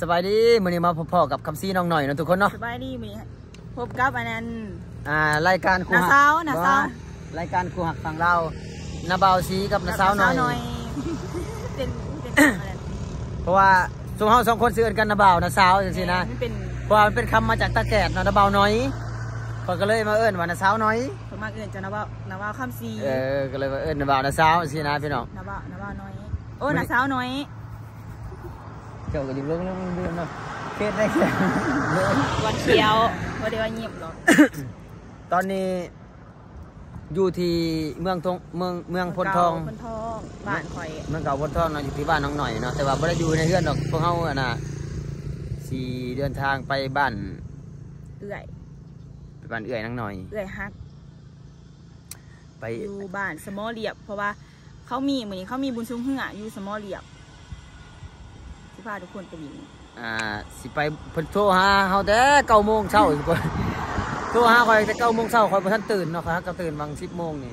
สบายดีมื้อนี้มาพบพ่อกับคำซีน้องหน่อยเนาะทุกคนเนาะสบายดีมีพบกับอันนั้นอ่ารายการครูหักน้าสาวน้าสาวบ่รายการครูหักฝั่งเรานาเบาซีกับนาสาวหน่อยเป็นเป็นอะไรเพราะว่าสมเฮาสองคนซื้ออนกันนาเบานาสาวจังซี่นะมันเป็นเพราะว่ามันเป็นคำมาจากตาแกดเนาะนาเบาน้อยข้อยก็เลยมาเอิ้นว่านาสาวน้อยผมมาเอื่นจะนาว่านาว่าคำซีเออก็เลยมาเอิ้นนาเบานาสาวจังซี่นะพี่น้องนาว่านาว่าน้อยโอ้นาสาวน้อย เจ้าก็อยู่เรื่องเรื่องเรื่องเนาะเคสได้แค่วันเขียววันเดียวเงียบหรอกตอนนี้อยู่ที่เมืองทองเมืองเมืองพนทองพนทองบ้านข่อยเมืองเก่าพนทองเนาะอยู่ที่บ้านน้องหน่อยเนาะแต่ว่าไม่ได้อยู่ในเรือนหรอกพวกเขาอะนะสี่เดินทางไปบ้านเอื่อยไปบ้านเอื่อยนังหน่อยเอื่อยฮักไปอยู่บ้านสมอเรียบ เพราะว่าเขามีเหมือนเขามีบุญชุมเหืออยู่สมอเรียบสิ พาทุกคนไปบินอ่าสิไปเพิ่นโทรหาเฮาแต่เก้าโมงเช้าทุกคนโทรหาคอยแต่เก้าโมงเช้าคอยบ่ทันตื่นเนาะครับก็ตื่นบางสิบโมงนี่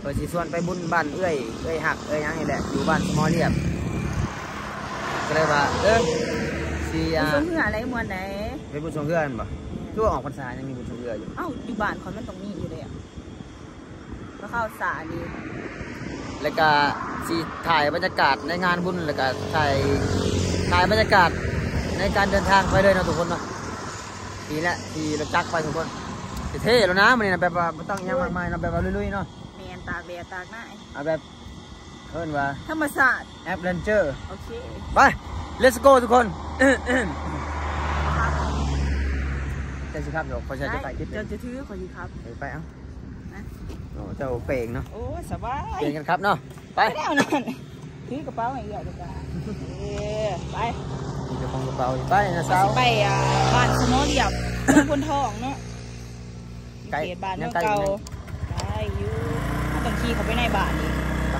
เพิ่นสิชวนไปบุญบ้านเอื้อยเอื้อยหักเอื้อยหยังนี่แหละอยู่บ้านสมอเรียบก็เลยว่าเออสิบุญอ่าชุมเหืออะไรมวนไหนไปบุญชงเรือกันบ่ทั่วออกพรรษายังมีบุญชงเรืออยู่เอ้าอยู่บ้านเขามันตรงนี้อยู่เลยอะก็เข้าสาดีแล้วก็ สิถ่ายบรรยากาศในงานบุญแล้วก็ถ่ายถ่ายบรรยากาศในการเดินทางไปเลยเนาะทุกคนเนาะทีละทีเราจักรไปทุกคนเท่แล้วนะมันนี่นะแบบว่าไม่ต้องอิหยังมากมายเนาะแบบว่าลุยๆเนาะแมนตากแดดตากหน้าเอาแบบเพิ่นว่าธรรมศาสตร์แอปเ n นเจอร์โอเคไป let's go ทุกคนแต่สิครับเดี๋ยวพอใช้จะไปคิดเจ้าจะถือขอดีครับไปเอ้านะโอ้ เจ้าเป่งเนาะโอ้สบายเป่งกันครับเนาะไปไปแล้วนั่นถือกระเป๋าให้เยอะดีกว่าเออไปมีเจ้าของกระเป๋าอยู่ไปนะสาวไปอ่าบ้านสมอเรียบคนทองเนาะไกลเขตบ้านยัเมืงองไกลอยู่เก่าไหมได้อยู่ถ้าต้องขี่เขาไปในบ้านอีกไป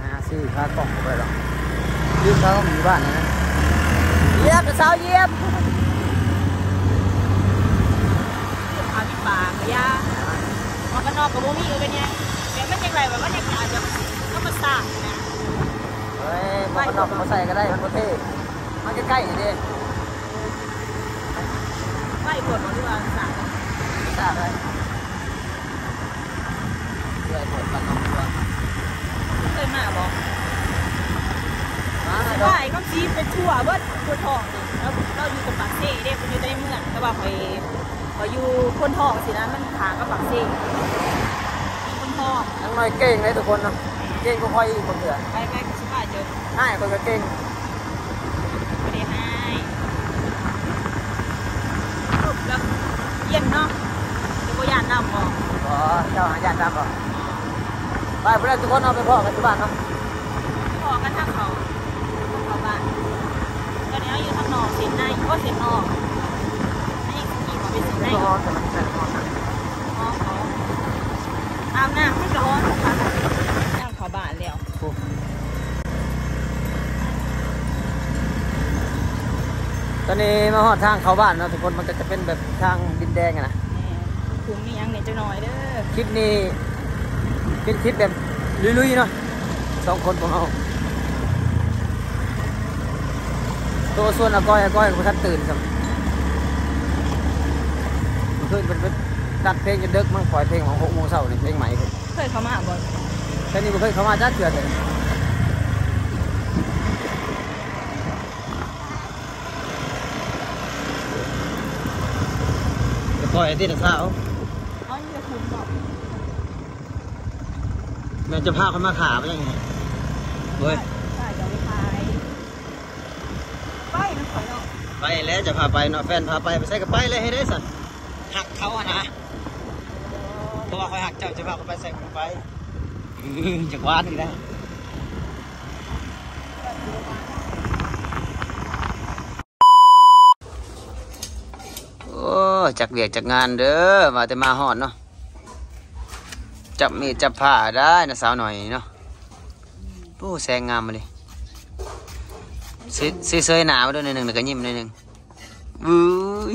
หาซื้อค่ากล่องเข้าไปหรอกยืมเขาก็มีบ้านนะนะเยียบนะสาวเยียบ พาพี่ป่ามอกกันนอกกับโมมี่กันยังแต่มันยังไงแบบมันยังอาจจะธรรมาสตร์นะเฮ้ยมวกกันนอกมาใส่ก็ได้มันประเทศมันใกล้ๆนี่ดิไม่ปวดหัวที่ว่าศาสตร์ทราบเลยเสื้อปวดกันนอกตัวเคยมาบอกว่าไอ้ก็ชี้เป็นชั่วว่าคนทองนี่แล้วเราอยู่กับปากเซ่เด็กอยู่ในเมืองแต่ว่าไป ไปอยู่คนทองสินะมันทางกับปากเซ่คนทองยังน้อยเก่งเลยทุกคนเนาะเก่งก็ค่อยอีกคนเถื่อไปไปกับชิบ้าเจอให้คนก็เก่งไม่ได้ให้แล้วเยี่ยมเนาะจะก็ยานนำบอกขอเจ้าหาญาติตามก่อนไปเพื่อนทุกคนเอาไปพ่อกันที่บ้านเนาะพอกันทางเขาเขาบ้านตอนนี้อยู่ทางนอกสินในก็สินนอกนี่ขี่มาเป็นสินใน ไม่ร้อนแต่มันแต่ร้อนนะห้องเขาอาบน้ำให้ร้อนค่ะนั่งเขาบ้านแล้วโอ้ตอนนี้มาหอดทางเข้าบ้านเนาะทุกคนมันก็จะเป็นแบบทางดินแดงอะนะคุมนี่ยังเนี่ยจะน้อยเด้อคลิปนี้เป็นคลิปแบบลุยๆเนาะสองคนของเราตัวส่วนอาก้อยอาก้อยกับท่านตื่นครับเมื่อ คืนเป็นเป็นตัดเพลงจนดึกมั่งปล่อยเพลงของหกโมงเช้านี่เพลงใหม่ครับเคยเขามาบ่อยแค่นี้ผมเคยเข้ามาจ้าเถื่อนเลยปล่อยที่ตะเช้าอ๋อนี่จะคุมบอกแม่จะพาคนมาขาไปยังไงเฮ้ยใช่จะไปขายไปนะขอยเนาะไปแล้วจะพาไปเนาะแฟนพาไปไปใส่กับไปเลยให้ได้สัน หักเขาอะนะเพราะว่าคอยหักเจ้าจะพาเขาไปใส่กับไปจากวานนี่ได้โอ้จักเวียกจากงานเด้อมาแต่มาหอดเนาะจับมีจับผ้าได้นะสาวหน่อยเนาะโอ้แสงงามมาเลยซีเซยหนาวด้วยหนอยหนึ่งแล้วก็ยิ้มหนอยหนึ่งบู้ย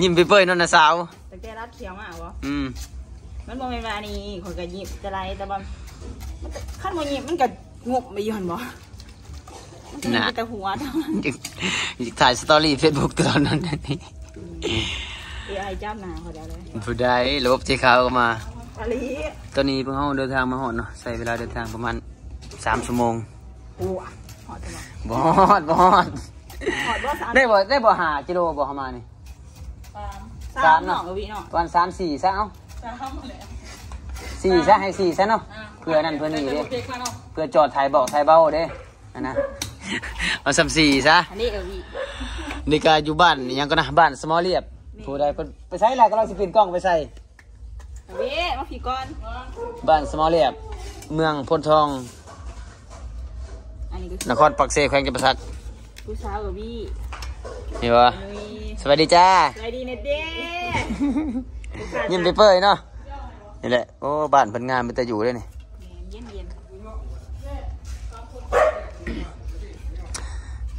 ยิ้มไปเปื่อยๆเนอนนะสาวแต่แกรัดเขียวมาบ่อืมมันบ่เป็นว่านี่ข่อยก็หยิบจะไรแต่บ่ขั้นโมยิมันก็งบไปอยืนบ่มันก็มีน่ะแต่หัวเท่านั้นอยากอยากถ่ายสตอรี่เฟซบุ๊กตอนนั้นนี่เอไอจับหนาเขาเดียวเลยผู้ใดลบที่เขาก็มาอะไรตอนนี้เพิ่งเฮาเดินทางมาฮอดเนาะใช้เวลาเดินทางประมาณ3ชั่วโมงโอ้หอดจังหวะบ่ฮอดบ่ฮอดหอดบ่สามได้บ่ได้บ่หากิโลบ่เข้ามานี่ สาสามมเนาะเนาะวิเนาะวัน3 4ซะเอ้าสามเลย4ซะให้4ซะเนาะเพื่อนั่นเพื่อนี่เด้เพื่อจอดถ่ายบอกถ่ายเบาเด้อันนะเอาสามสี่ซะอันนี้เอวินี่ก็อยู่บ้านอิหยังก็นะบ้านสมอเรียบผู้ใดเพิ่นไปใช้แล้วก็เราสิเปลี่ยนกล้องไปใส่เว้มาผีก่อนบ้านสมอเรียบ เมืองพนทองอันนี้ก็นครปักเซแขวงจำปาสักผู้สาวเอวินี่วะนุย สวัสดีจ้าไรดีเน็ตเด้ยิ้มไปเปื่อยเนาะนี่แหละโอ้บ้านเพิ่นงานเป็นแต่อยู่เลยนี่เย็นเย็น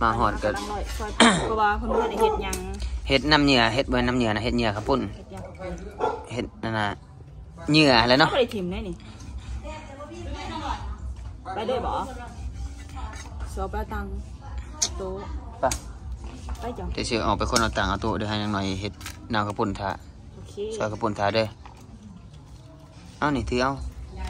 มาหอดก็ลังลอยซอยเพราะว่าคนเพื่อนเห็ดหยังเฮ็ดน้ำเหยื่อเฮ็ดบ่น้ำเหยื่อนะเฮ็ดเหยื่อข้าวปุ้นเห็ดหยังเฮ็ดนั่นน่ะเหยื่ออะไรเขาเนาะไม่ได้ทิมได้นี่ไปด้วยบ่สอบปลาตังโตะไป่ะ ไปจ้ะเดี๋ยวสิเอาไปคนเอาตังค์เอาตู้เดี๋ยวให้นางหน่อยเฮ็ดน้ำข้าวปุ้นท่าโอเคซอยข้าวปุ้นท่าเด้อเอานี่ถือเอา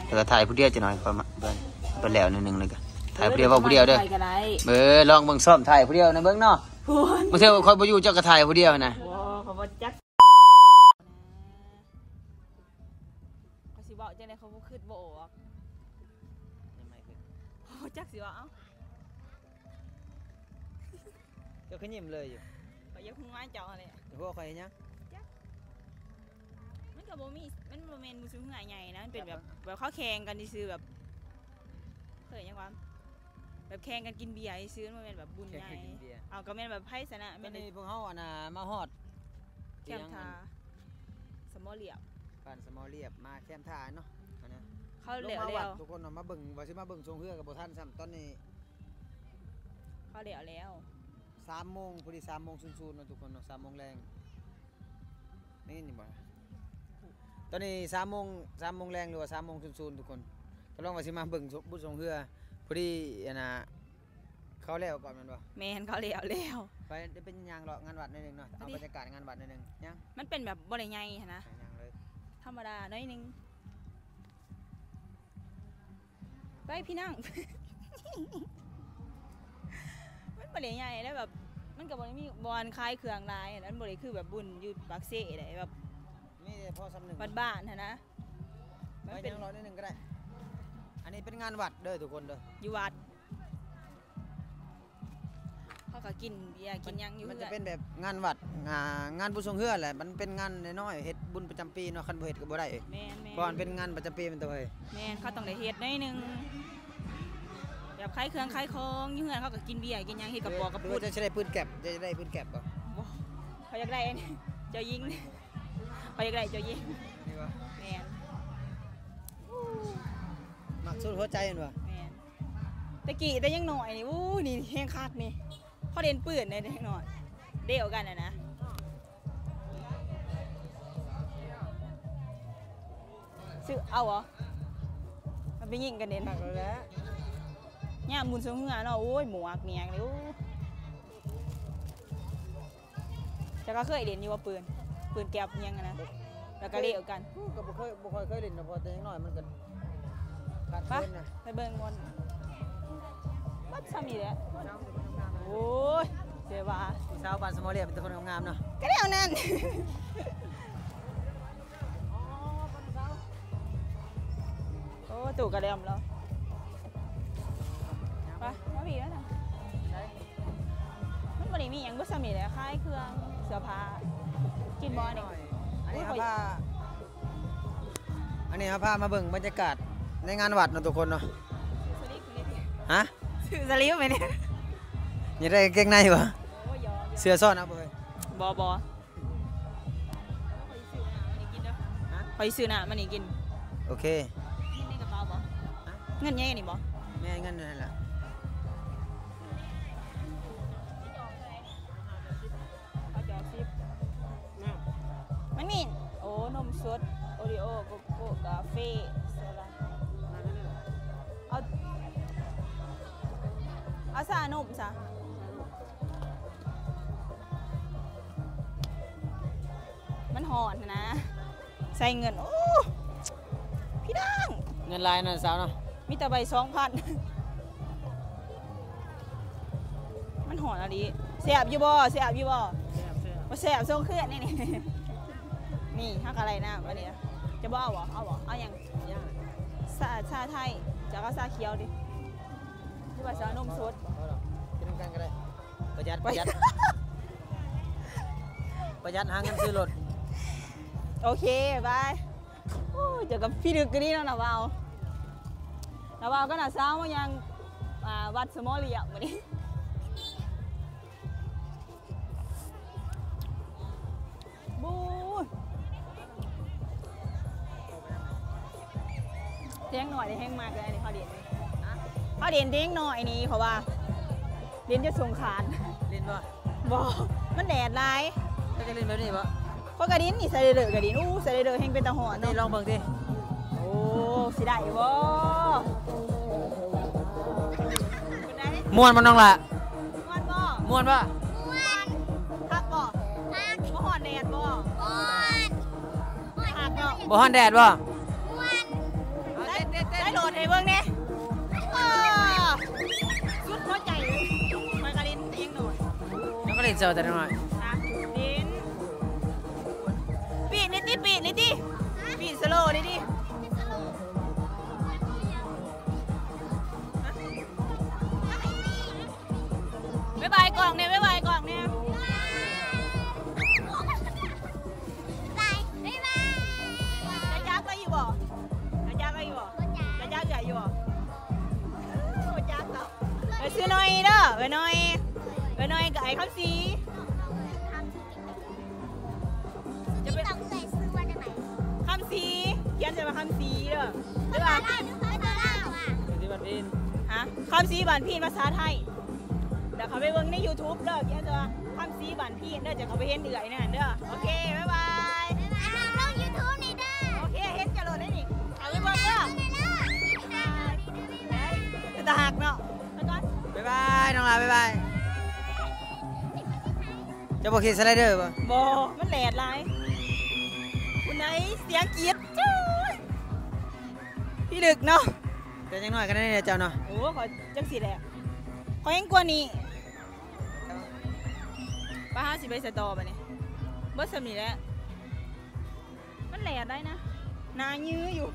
เดี๋ยวก็ถ่ายผู้เดียวจะหน่อยประมาณเบิ่งไปแล้วนิดนึงเลยก็ถ่ายผู้เดียวเว่าผู้เดียวเด้อไปก็ได้เบิ่งลองเบิ่งซ่อมถ่ายผู้เดียวนะเบิ่งเนาะพูนบ่เท่าคอยบ่อยู่เจ้าก็ถ่ายผู้เดียวนะว้าเขาบอกจักเขาสิบอกจังไดเขาบ่คิดบ่ออกโอ้จักสิว่าเอ้า เจ้าขึ้นยิ้มเลยอยู่ก็อยังพึ่งว่าเจ้าอะไรพวกใครยังมันก็บ่มีมันบ่แม่นมือซื้อหงายใหญ่นะมันเป็นแบบแบบเขาแข่งกันซื้อแบบเคยยังวะแบบแข่งกันกินเบียร์ซื้อมันเป็นแบบบุญใหญ่เอาก็แม่นแบบไพ่ชนะแม่แม่นนี่พวกเฮาอะนะมาฮอดแคมทาสมอเหลียบบ้านสมอเรียบมาแคมทาเนาะอันนะเขาเหลลีงยวมาแล้วัดวทุกคนเนาะมาเบิ่งว่าสิมาเบิ่งชงเฮือกับบ่ทันซ้ำตอนนี้เขาเหลียวแล้ว 3โมงพอดี3โมง00เนาะทุกคนเนาะ3โมงแรงนี่นี่บ่ล่ะตอนนี้3โมง3โมงแรงหรือว่า3โมง00ทุกคนก็ลองว่าสิมาเบิ่งบุญชงเฮือพอดีอันน่ะเขาแล้วก่อนแมันบ่แม่นเขาเหลียวแล้วไปได้เป็นยางเลาะงานวัดหนิดนึงเนาะเอาไปดิบรรยากาศงานวัดหนิดนึงยังมันเป็นแบบบ่ได้ใหญ่หั้นนะยังเลยธรรมดาหน้อยหนึงไปพี่นั่งมัน บ่ได้ใหญ่แล้วแบบ มันก็บ่ได้มีบอนคลายเครื่องลายอันนั้นบ่ได้คือแบบบุญอยู่ปากเซ่ได้แบบมีแต่พอสำหนึ่งบ้านๆหั้นนะไปมันเป็นยังเลาะนิดนึงก็ได้ อันนี้เป็นงานวัดเด้อทุกคนเด้ออยู่วัดเขาก็กินเบียร์กินหยังอยู่มันเพื่จะอนเป็นแบบงานวัดงานงานบุญทรงเฮือแหละมันเป็นงานน้อยๆเฮ็ดบุญประจำปีเนาะคันบ่เฮ็ดก็บ่ได้เอ้ยแม่นแม่เพราะมันเป็นงานประจำปีมันตัวเอ้ยแม่นเขาต้องได้เฮ็ดหน้อยหนึง แบบคล้ายเครื่องคล้ายของอยู่เฮือนเขาก็กินเบียร์กินหยังเฮ็ดกับปอกกับหรือปุดว่าจะได้ปืนแก็บจะได้ปืนแก็บบ่เขาอยากได้อันนี้เจ้ายิงเขาอยากได้เจ้ายิงนี่บ่แม่นมักสุดหัวใจเห็นบ่แม่นตะกี้แต่ยังหน่อยนี่อู้นี่แห้งคักนี่เขาเล่นปืนในเด็กหน่อยเดี่ยวกันนะนะซื้อเอาเหรอมันไปยิงกันเด่น มักแล้ว ย่ามบุญสงเหือเนาะโอ้ยหมวกเมียงเลยโอ้แต่ก็เคยเล่นอยู่ว่าปืนปืนแก๊ปยังอะนะแล้วก็เลี้ยวกันก็บ่เคยบ่ค่อยเคยเล่นเนาะเพอแต่ยังน้อยมันก็ขาดไปเกินนะไปเบิ่งมนบัดซ้ำนี่แหละโอ้ยเสียว่าพี่สาวบ้านสมอเรียบเป็นคนงามๆเนาะก็แล้วนั่นโอ้ตู่กระเดียมแล้ว ไปมาผีแล้วนะมันบ่ได้มีหยังบ่ซ้ำนี่แหละคล้ายเครื่องเสื้อผ้ากินบ่นี่อันนี้โอ้ครับยพาอันนี้ครับพามาเบิ่งบรรยากาศในงานวัดเนาะทุกคนเนาะสลิปนี่ดิฮะซื้อสลิปไหมเนี่ยอยังได้กางเกงในบ่โอ้ยยอมเสื้อซ่อนเอาบ่เฮ้ยบอบอคอยซื้อหน้ามันนี่กิน โอเค เงินในกระเป๋าบ่เงินยังไงนี่บ่แม่งั้นนั่นแหละ โกกาเฟ่เสร็จละเอาเอาสาหนุ่มซะมันหอนนะ ใส่เงิน โอ้พี่ดังเงินลายน่ะสาวเนาะมีแต่ใบสองพันมันหอนอะไรเสียบอยู่บ่เสียบอยู่บ่เสียบเสียบส่งเครื่องนี่นี่นี่ฮักอะไรนะวันนี้ จะบ่เอาบ่เอาบ่เอาอย่างซาซาไทยจากก็ซาเขียวดิที่ว่าซานมสดกินกันก็ได้ประหยัดประหยัดประหยัดหาเงินซื้อรถโอเคบายโอ้ยเจอกับพี่ดึกกันนี่เนาะนะวาวนะวาวก็น่ะเช้ามายังอ่าวัดสมอเลียมวัน เลี้ยงหน่อยได้แห้งมากเลยอันนี้เขาเดียนนี่เขาเดียนเลี้ยงหน่อยนี่เพราะว่าเลี้ยนจะส่งขานเล่นบ่บอมันแดดร้ายก็จะเล่นแบบนี้บ่เพราะกระดินนี่ใส่เดือกระดินอู้ใส่เดือแห้งเป็นตะหอนนี่เนาะลองเบิ่งดิโอ้สิได้บ่คุณได้ม่วนมันน้องล่ะม่วนบ่ม่วนบ่พักบ่บ่หอนแดดบ่พักเนาะบ่ฮ้อนแดดบ่ เล่นเซลแต่น้อยนะดินปีนิดดิปีนิดดิปีสโลนิดดิบ๊ายบายกล่องเนี่ยบ๊ายบายกล่องเนี่ยจะยักษ์ก็อยู่บ่จะยักษ์ก็อยู่บ่จะยักษ์ใหญ่อยู่บ่อยักษ์เหรอไปซื้อหน่อยเด้อไปหน่อยไปหน่อยกับไอ้คำซีำซีบานพีนภาษาไทยเดี๋ยวเขาไปเบิ่งใน YouTube เด้อเขียนจะว่าคำซีบานพีนเด้อจะเขาไปเห็นเดือยนั่นเด้อโอเคบ๊ายบายโอเคเห็นจะโหลดได้นี่เอาไปเบิ่งเด้อจะตาหักเนาะไปก่อนบ๊ายบายน้องล่ะบ๊ายบายจะบอกขี่สไลเดอร์บ่บอมันแหลดไรคุณไหนเสียงกรีดจู๊ยพี่ดึกเนาะ แต่ยังน้อยกันได้เนี่ยเจ้าเนาะโอ้ขอจังสีแหละขอยังกว่านี้ป้าห้าสิบใบสตอไปเนี่ยเบิร์สมีแหล้วมันแหลดได้นะหนายื้ออยู่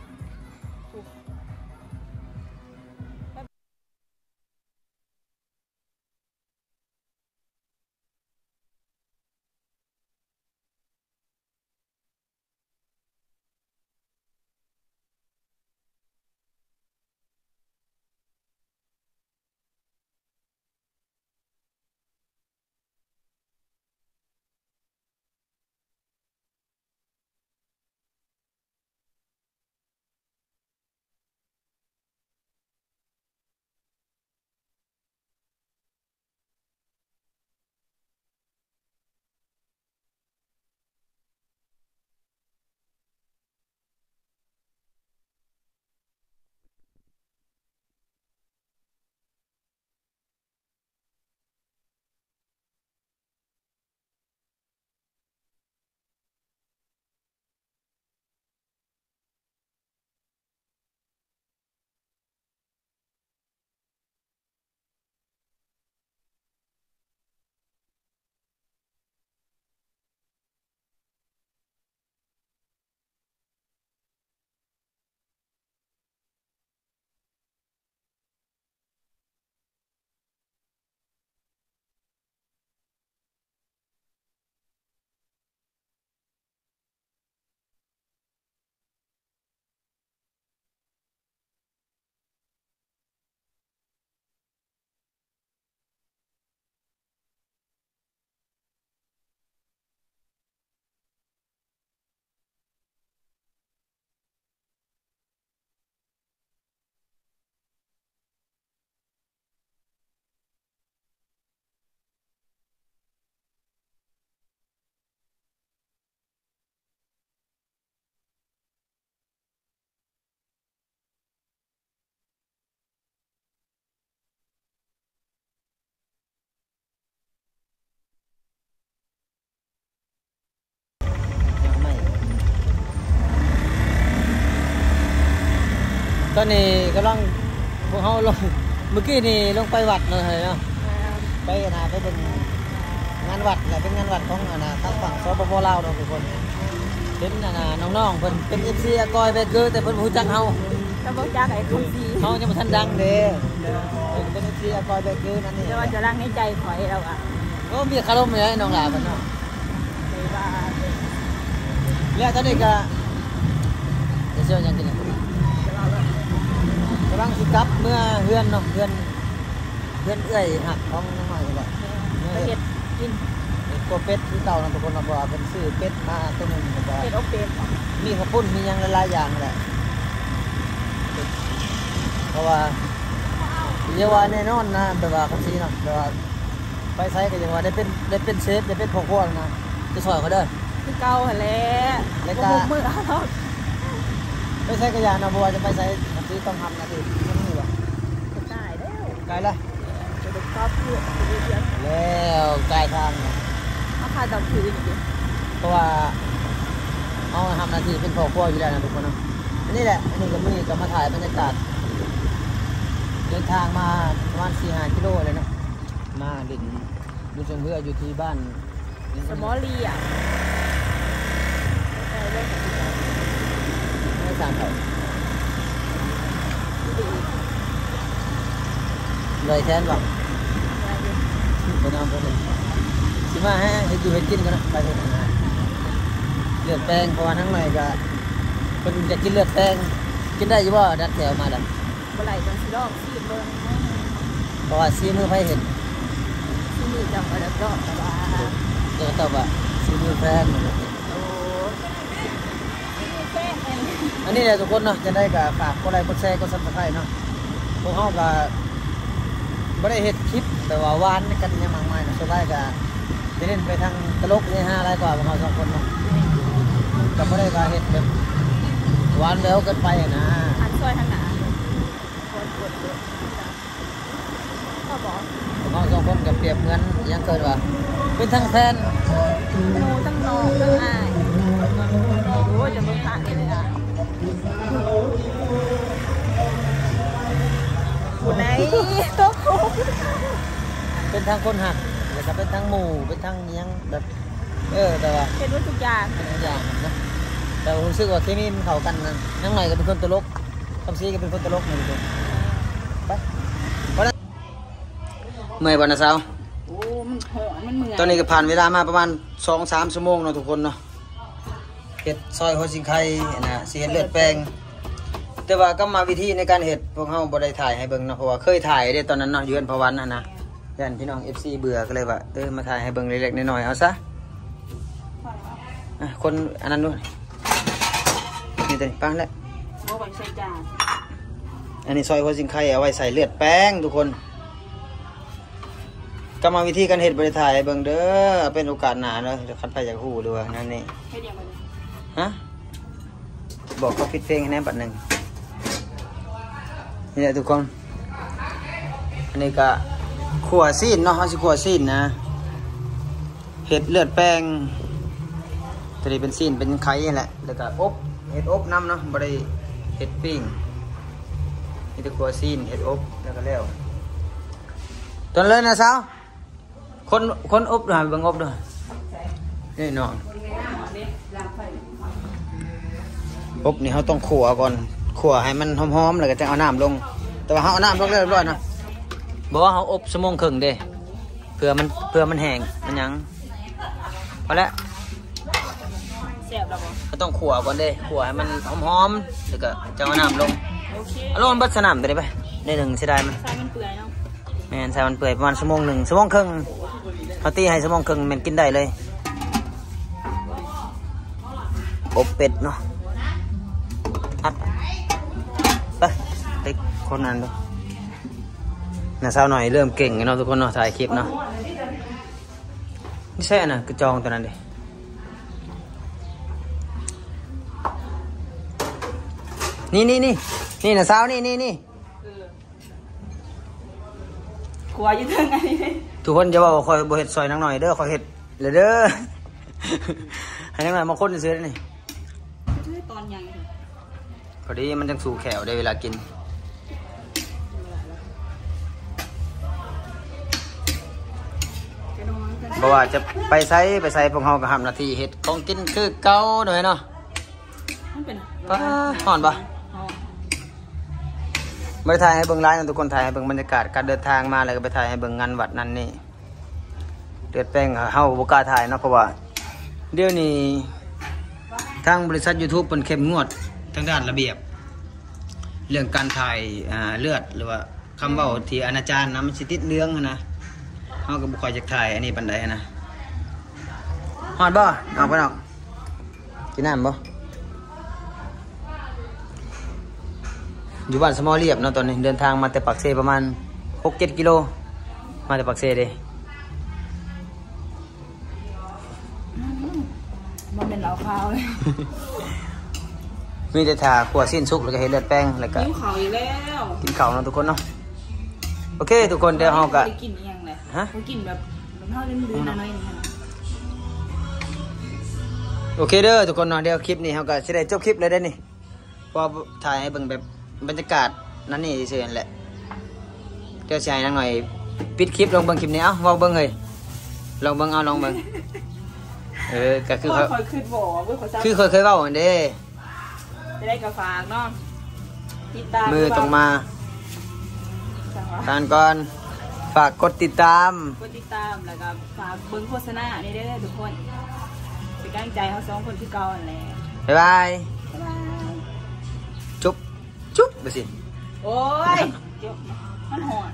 อนนี้กำลังพวกเขาลงเมื่อกี้นี่ลงไปวัดเลยเนาะไปนะไปเป็นงานวัดแหละเป็นงานวัดของอะนะทางฝั่งสปปลาวเนาะทุกคนเป็นอะนะน้องๆเพิ่นเป็นเอฟซีกอยไปเกอแต่เพิ่นบ่รู้จักเฮาจะบอกจ้าไอ้คนดีเฮายังบ่ทันดังเด้เพิ่นเป็นเอฟซีกอยไปเกอนั่นนี่จะว่าจะรังในใจข่อยเราอะโอ้มีคารมเลยน้องหลาเพิ่นเนาะเลยว่าแล้วตอนนี้ก็จะเชื่อยังกินเนี่ย จะเราแบบ กำลังสิกลับเมื่อเฮือนเนาะเฮือนเฮือนเอื้อยหักของน้องใหม่นี่แหละไปเห็ดกินตัวเป็ดที่เก่านะทุกคนเราบอกว่าเป็นซื้อเป็ดมาตัวหนึงแล้วก็เห็ดอบเป็ดมีข้าวปุ้นมีหยังหลายๆอย่างแหละเพราะว่าเรียกว่าแน่นอนนะแบบว่าคันซีเนาะแบบว่าไปไซก็ยังว่าได้เป็นได้เป็นเชฟได้เป็นพ่อครัวแล้วนะจะสอนเขาเด้อคือเก่าหั่นแหละแล้วก็บ่มือเอาเนาะไปไซก็อยานะเพราะว่าจะไปไซคั นซีต้องทำนาทีมันนี่วะจะตายแล้วไกลละจะได้ครอบครัวจะได้เลี้ยงแล้วไกลทางเนาะมาคาดอกคืนอีกเพราะว่าเอาทำหนาทีเป็นพ่อครัวอยู่แล้วนะทุกคนเนาะอันนี้แหละอันนี้ก็มือก็มาถ่ายบรรยากาศเดินทางมาประมาณสี่ห้ากิโลเลยเนาะมาดินดูชมเพื่ออยู่ที่บ้านสมอลีอะเออเล่นกับไม่สามเขา เลยแทนบอกอะไรอยู่ไปนอนไปเลยสิมาให้เห็ดอยู่เห็ดกินกันนะไปเถอะนะเลือดแป้งเพราะว่าทั้งหน่อยก็คนจะกินเลือดแป้งกินได้อยี่บ่ดัดแถวมาดันบ่ไหลจังสิรอบซีดเบิ่งเพราะว่าซีมือไฟเห็นที่นี่จังบ่ได้รอบแต่ว่าเจะตอบว่าซีมือแฟนโอ้แป้งแม่นอันนี้แหละทุกคนเนาะจะได้กับฝากกดไลค์กดแชร์กดซับสไครต์เนาะพวกเขาก็ไม่ได้เห็ดคลิปแต่ว่าหวานกันอยังมากมายนะส่วนใหญ่ก็จะเล่นไปทางตลกนี่ห้าไรกว่าพวกเขาสองคนเนาะก็ไม่ได้ว่าเห็ดแบบหวานแล้วเกินไปอะนะหันซอยทางหนาปวดปวดปวดพ่อบอกพวกเขาสองคนกับเปรียบเหมือนอิหยังเกิดว่าเป็นทั้งแฟนหนูตั้งนองตั้งอายโอ้ยจะมึงผ่านเลยอะ ไหนตัวคูเป็นทั้งคนหักแล้วก็เป็นทั้งหมู่เป็นทั้งอิหยังแบบเออแต่ว่าเป็นว่าทุกอย่างเป็นทุกอย่างนะแต่ผมรู้สึกว่าเคมีมันเข้ากันนะนั่งหน่อยก็เป็นคนตลกคำซีก็เป็นคนตลกนะทุกคนไปพอแล้วเมื่อยบ่นะสาวโอ้มันหอนมันเหมือนตอนนี้ก็ผ่านเวลามาประมาณสองสามชั่วโมงเนาะทุกคนเนาะเห็ดซอยหัวสิงไข่นะสีเห็ดเลือดแปลง แต่ว่าก็มาวิธีในการเห็ดพวกเฮาบ่ได้ถ่ายให้เบิ่งเนาะเพราะว่าเคยถ่ายได้ตอนนั้นเนาะยืนพวันน่ะนะย่านพี่น้อง FC เบื่อก็เลยว่าเออมาถ่ายให้เบิ่งเล็กๆน้อยๆเอาซะคนอันนั้นด้วยนี่ตัวนี้ปังแล้วอันนี้ซอยหัวสิงไข่เอาไว้ใส่เลือดแป้งทุกคนก็มาวิธีการเห็ดบริถ่ายเบิ่งเด้อเป็นโอกาสหนาเนาะจะคันไปจากหูด้วยนั่นนี่ฮะบอกเขาปิดเพลงให้แน่บัดหนึ่ง นี่แหละทุกคนอันนี้ก็ขั่วซีนเนาะเขาสิขั่วซีนนะเห็ดเลือดแป้งตัวนี้เป็นซีนเป็นไข่นี่แหละแล้วก็อบเห็ดอบน้ำเนาะบ่ได้เห็ดปิ้งนี่ตัวขั่วซีนเห็ดอบแล้วก็แล้วตอนเลยนะสาวคนคนอบด้วยเบิ่งอบด้วยนี่นอนปุ๊บนี่เขาต้องขั่วก่อน ขั่วให้มันหอมๆแล้วก็จะเอาน้ำลง แต่ว่าเขาเอาน้ำลงเรียบร้อยนะบอกว่าเขาอบชั่วโมงครึ่งเด้เพื่อมันเพื่อมันแห้งมันหยังพอแล้วเสียบแล้วบ่เขาต้องขั่วก่อนเด้ขั่วให้มันหอมๆแล้วก็จะเอาน้ำลงโอเคเอาลงเบัดสนามตัวนี้ไปได้หนึ่งเสียดายมันใส่มันเปื่อยเนาะแม่นใส่มันเปื่อยประมาณชั่วโมงหนึ่งชั่วโมงครึ่งเขาตีให้ชั่วโมงครึ่งแมันกินได้เลยอบเป็ดเนาะ คนนั้นดูน่าเศร้าหน่อยเริ่มเก่งแล้วเนาะทุกคนเนาะถ่ายคลิปเนาะนี่ใช่อันน่ะกระจองตัวนั้นดินี่นี่นี่นี่นะสาวนี่นี่นี่กลัวอยู่ทั้งไงทุกคนจะบอกว่าคอยบเห็ดซอยนังหน่อยเด้อคอยเห็ดเลยเด้อให้นังหน่อยมาคนซื้อได้นี่ตอนยังคอดีมันจังสู่แขวได้เวลากิน เพราะว่าจะไปไซไปไซพวกเราก็ทำหนาทีเห็ดของกินคือเก่าหน่อยเนาะมันเป็นป้าห่อนปะไม่ได้ถ่ายให้เบิ่งร้านนะทุกคนถ่ายให้เบิ่งบรรยากาศการเดินทางมาแล้วก็ไปถ่ายให้เบิ่งงานวัดนั่นนี่เดือดแป้งเฮาบ่กล้าถ่ายเนาะเพราะว่าเดี๋ยวนี้ทางบริษัท YouTube เพิ่นเข้มงวดทางด้านระเบียบ เรื่องการถ่ายอ่าเลือดหรือว่าคำเว้าที่อนาจารนะมันสิติดเรื่องหั้นนะ เฮาก็บ่ค่อยจะถ่ายอันนี้ปานใดหั้นนะฮอดบ่เอาไปเนาะกินน้ำบ่อยู่บ้านสมอเรียบเนาะตอนนี้เดินทางมาแต่ปักเซประมาณหกเจ็ดกิโล มาแต่ปักเซเด้มันเป็นเหลาขาวเลย มีแต่ทาขวดสิ้นสุกแล้วก็เห็ดเลือดแป้งแล้วก็ยิ้วขาวอีกแล้ว กินข้าวเนาะทุกคนเนาะ โอเค ทุกคนเดี๋ยวเราก็ ไปกินอีหยังเลยฮะไปกินแบบมันเท่าเล่นดื้อๆน้อยๆนี่ค่ะโอเคเด้อทุกคนเนาะเดี๋ยวคลิปนี้เราก็สิได้จบคลิปเลยได้อนี่เพอถ่ายให้เบิ่งแบบบรรยากาศนั่นนี่เฉยๆนั่นแหละเดี๋ยวสิให้นางหน่อยปิดคลิปลองเบิ่งคลิปนี้เอ้าเว้าเบิ่งเฮ้ยลองเบิ่งเอาลองเบิ่งเออก็คือคเขาอยคอยคืนบอกว่าเว้ยขอทราบคือเคยเคยเว้าอันเด้จะได้กาฝากเนาะติดตามมือตรงมาจังหวะทานก่อน ฝากกดติดตาม กดติดตามแล้วก็ฝากเบิ้งโฆษณานี่ได้เลยทุกคนเป็นกำลังใจเขาสองคนที่เก่าอันแหละบ๊ายบายบ๊ายบายจุ๊บจุ๊บไปสิ โอ้ยเดี๋ยวมันหอน